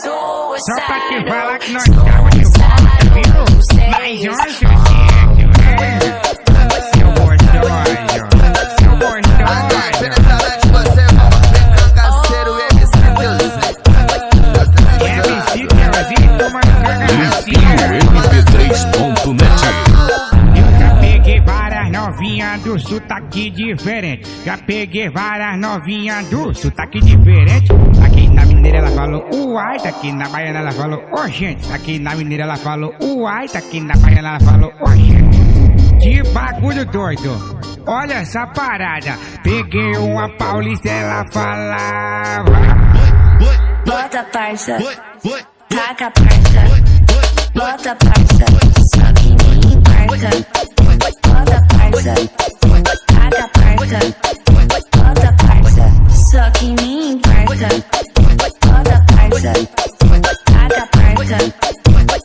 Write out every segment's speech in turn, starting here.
Só pra te falar que nós tava de volta, viu? Mas do sotaque diferente. Já peguei várias novinhas do sotaque diferente. Aqui na mineira ela falou uai, daqui na baiana ela falou ô gente. Aqui na mineira ela falou uai, daqui na baiana ela falou ô gente. Que bagulho doido. Olha essa parada. Peguei uma paulista, ela falava. Bota parça, taca parça, bota parça, só que me parça. Parça, taca parça, bota parça, só que me parça. Bota parça, taca parça,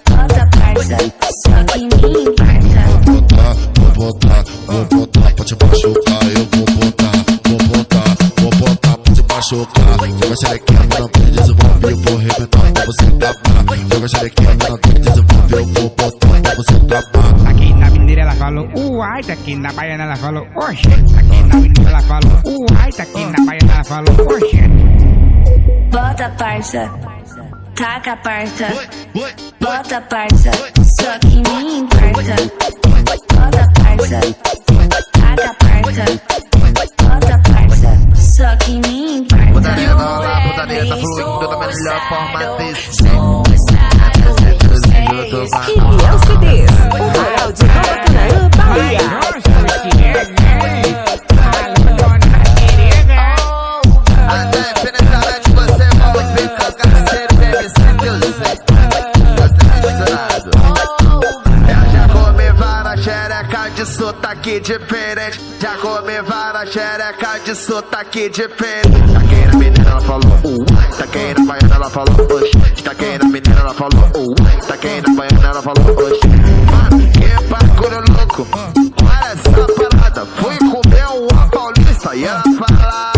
bota parça, só que me parça. botar, vou botar, vou botar pra te machucar, eu vou botar, vou botar, vou botar pra te machucar. Joga xerequinha, não tem desenvolver, eu vou arrebentar pra você acabar. Joga xerequinha, não tem desenvolver, eu vou botar pra você acabar. Aqui mineira ela falou uai, daqui na baiana ela falou oxe. Aqui na mineira ela falou uai, daqui na baiana ela falou oxe. Bota parça, taca parça, bota parça, só que me parça. Bota parça, taca parça, Eu já comi xereca de sotaque diferente. Já comi várias xereca de sotaque diferente. Taquei na menina, ela falou, uai. Taquei na baiana, ela falou, oxi. Taquei na menina, ela falou, uai. Taquei na baiana, ela falou, oxi. Mano, que bagulho louco. Olha essa parada. Fui comer uma paulista e ela fala.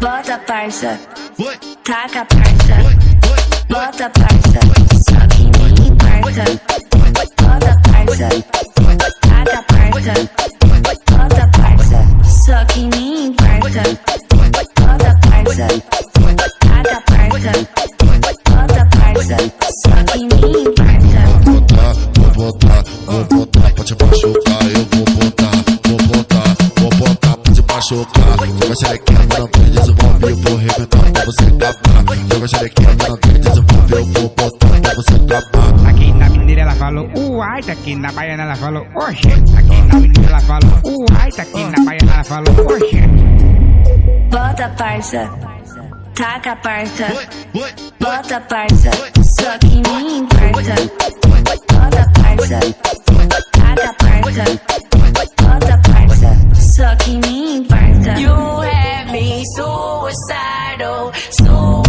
Bota parça, taca parça, bota parça, só que me parça. Bota parça, taca parça, bota parça, só que me parça. Bota parça, taca parça, bota parça, só que me parça. botar, vou botar, vou botar pra te machucar, eu vou botar, vou botar, vou botar pra te machucar. Joga xerequinha, não tem desenvolver, eu vou arrebentar pra você aqui na Baiana ela falou, oxe, aqui na Avenida ela falou, uai, tá aqui na Baiana ela falou, oxe. Bota parça, taca parça, bota parça, só que me parça. Bota parça, taca parça, bota parça, só que me parça. You have me suicidal, suicidal.